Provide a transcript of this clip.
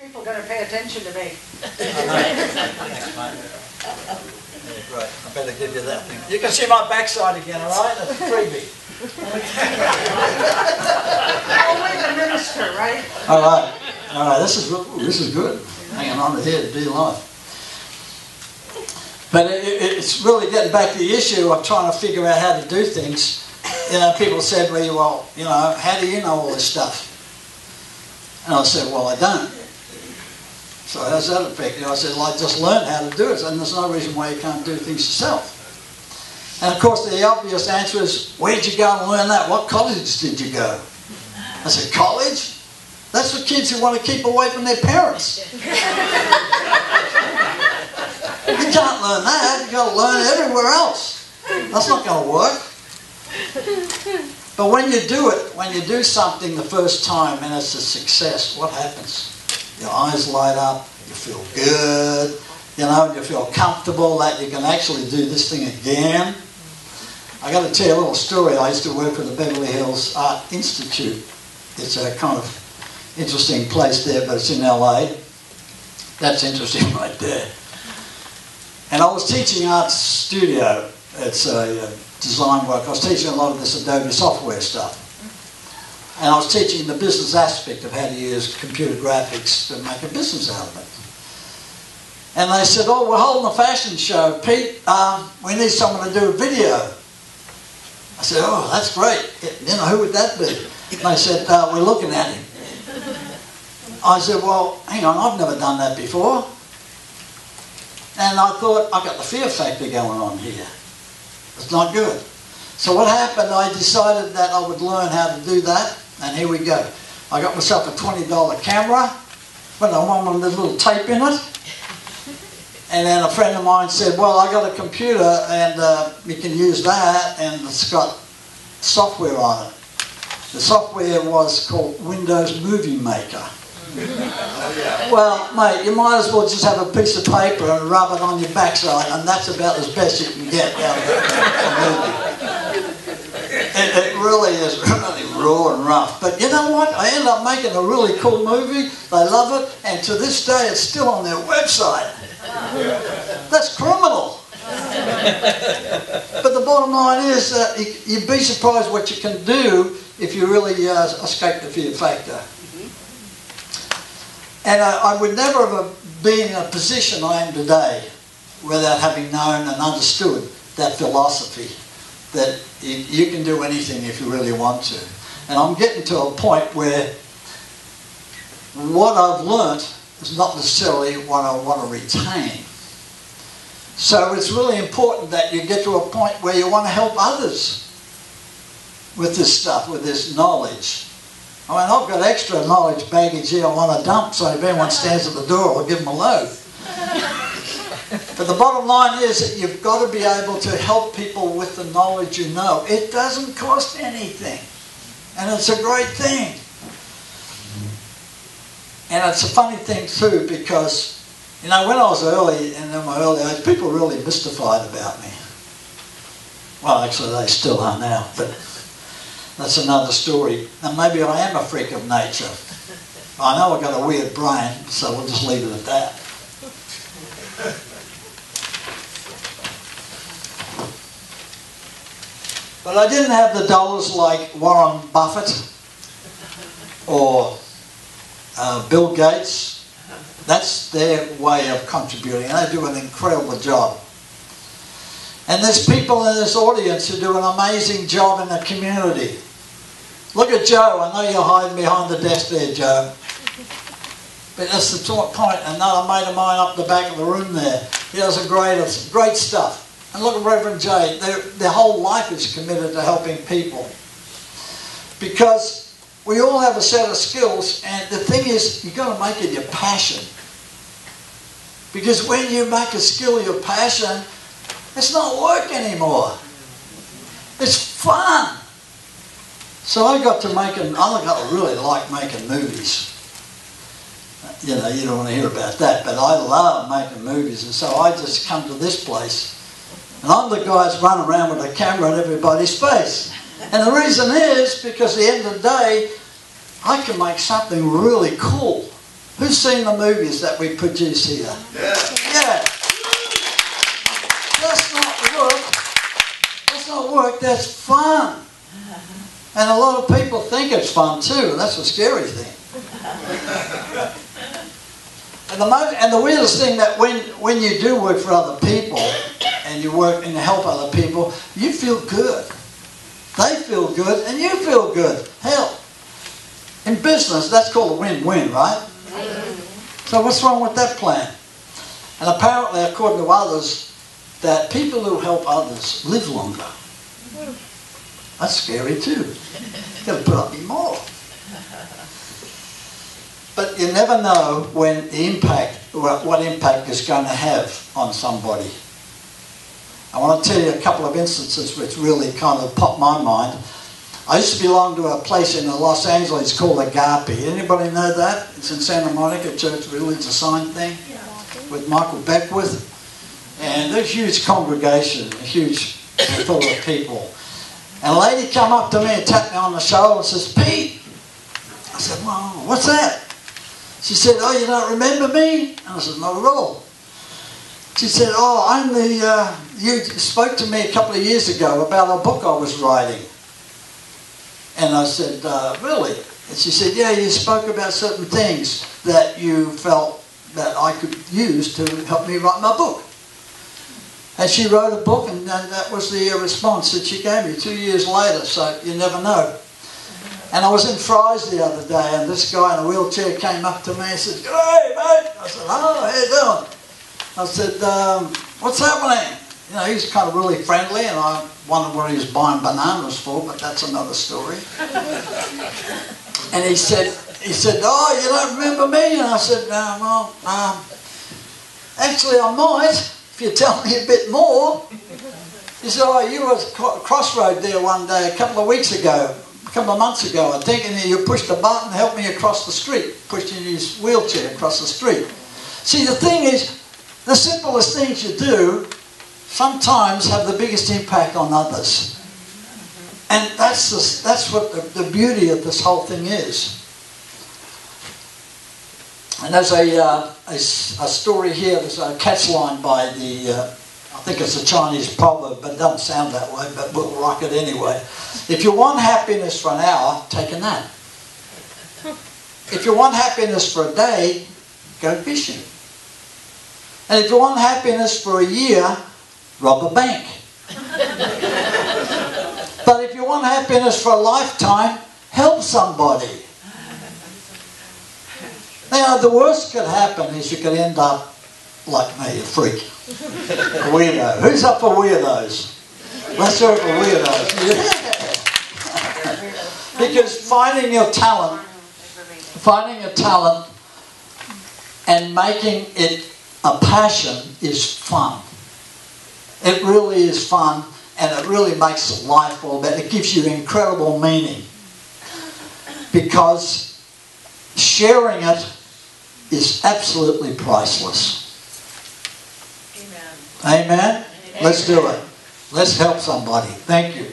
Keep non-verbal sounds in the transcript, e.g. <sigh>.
People are going to pay attention to me. Thanks, mate. Yeah, great. I better give you that thing. You can see my backside again, all right? That's freebie. Only the minister, right? All right. All right. This is this is good. Hanging on to here to do life. But it, it, it's really getting back to the issue of trying to figure out how to do things. You know, people said, "Well, you, well, you know, how do you know all this stuff?" And I said, "Well, I don't." So how's that affect you? I said, well, I just learned how to do it, and there's no reason why you can't do things yourself. And of course, the obvious answer is, where'd you go and learn that? What college did you go? I said, college? That's for kids who want to keep away from their parents. <laughs> you can't learn that. You've got to learn everywhere else. That's not going to work. But when you do it, when you do something the first time and it's a success, what happens? Your eyes light up, you feel good, you know, you feel comfortable that you can actually do this thing again. I got to tell you a little story. I used to work for the Beverly Hills Art Institute. It's a kind of interesting place there, but it's in LA. That's interesting <laughs> right there. And I was teaching art studio. It's a, a design work. I was teaching a lot of this Adobe software stuff. And I was teaching the business aspect of how to use computer graphics to make a business out of it. And they said, oh, we're holding a fashion show. Pete, um, we need someone to do a video. I said, oh, that's great. You know, who would that be? And they said, uh, we're looking at him. I said, well, hang on, I've never done that before. And I thought, I've got the fear factor going on here. It's not good. So what happened, I decided that I would learn how to do that. And here we go. I got myself a $20 camera, but I want with a little tape in it. And then a friend of mine said, well, I got a computer and uh, you can use that and it's got software on it. The software was called Windows Movie Maker. <laughs> Well, mate, you might as well just have a piece of paper and rub it on your backside and that's about as best you can get out of a movie it, it really is <laughs> really raw and rough. But you know what? I ended up making a really cool movie. They love it, and to this day, it's still on their website. That's criminal. but the bottom line is that you'd be surprised what you can do if you really uh, escape the fear factor. And I, I would never have been in a position I am today without having known and understood that philosophy that you can do anything if you really want to. And I'm getting to a point where what I've learnt is not necessarily what I want to retain. So it's really important that you get to a point where you want to help others with this stuff, with this knowledge. I mean, I've got extra knowledge baggage here I want to dump, so if anyone stands at the door, I'll give them a load. But the bottom line is that you've got to be able to help people with the knowledge you know. It doesn't cost anything. And it's a great thing. And it's a funny thing too because, you know, when I was early, in my early age, people were really mystified about me. Well, actually they still are now, but that's another story. And maybe I am a freak of nature. I know I've got a weird brain, so we'll just leave it at that. But I didn't have the dollars like Warren Buffett or uh, Bill Gates. That's their way of contributing, and they do an incredible job. And there's people in this audience who do an amazing job in the community. Look at Joe. I know you're hiding behind the desk there, Joe. But that's the top point. Another mate of mine up the back of the room there. He does a great, great stuff. And look at Reverend Jay. Their, their whole life is committed to helping people. Because we all have a set of skills, and the thing is, you've got to make it your passion. Because when you make a skill your passion, it's not work anymore. It's fun. So I got to making, I really like making movies. You know, you don't want to hear about that, but I love making movies. And so I just come to this place and I'm the guy that's running around with a camera in everybody's face. And the reason is because at the end of the day, I can make something really cool Who's seen the movies that we produce here? Yeah. That's not work. That's not work, that's fun. And a lot of people think it's fun too, and that's a scary thing. <laughs> And the, most, and the weirdest thing that when, when you do work for other people you work and you help other people, you feel good. They feel good and you feel good. Hell, in business, that's called a win-win, right? So what's wrong with that plan? And apparently, according to others, that people who help others live longer. That's scary too. You've got to put up more. But you never know when the impact, what impact is going to have on somebody. I want to tell you a couple of instances which really kind of popped my mind. I used to belong to a place in Los Angeles called Agape. Anybody know that? It's in Santa Monica, Churchville. It's a sign thing with Michael Beckwith. And a huge congregation, a huge full of people. And a lady come up to me and tapped me on the shoulder and says, Pete. I said, what's that? She said, oh, you don't remember me? And I said, not at all. She said, oh, I'm the, uh, you spoke to me a couple of years ago about a book I was writing. And I said, uh, really? And she said, yeah, you spoke about certain things that you felt that I could use to help me write my book. And she wrote a book, and, that was the uh, response that she gave me two years later, so you never know. And I was in Fry's the other day, and this guy in a wheelchair came up to me and said, Hey, mate. I said, oh, how you doing? I said, um, what's happening? You know, he's kind of really friendly, and I wondered what he was buying bananas for, but that's another story. and he said, he said, oh, you don't remember me? And I said, no, well, um, actually I might, if you tell me a bit more. He said, oh, you were at crossroad there one day a couple of weeks ago, a couple of months ago, I think, and you pushed a button helped me across the street, pushed in his wheelchair across the street. See, the thing is, the simplest things you do sometimes have the biggest impact on others. And that's, the, that's what the, the beauty of this whole thing is. And there's a, uh, a, a story here, there's a catch line by the, uh, I think it's a Chinese proverb, but it doesn't sound that way, but we'll rock it anyway. If you want happiness for an hour, take a nap. If you want happiness for a day, go fishing. And if you want happiness for a year, rob a bank. <laughs> but if you want happiness for a lifetime, help somebody. Now, the worst could happen is you could end up like me, a freak, a weirdo. Who's up for weirdos? Let's hear it for weirdos. Yeah. because finding your talent, finding a talent and making it a passion is fun. It really is fun and it really makes life all better. It gives you incredible meaning because sharing it is absolutely priceless. Amen. Amen? Let's do it. Let's help somebody. Thank you.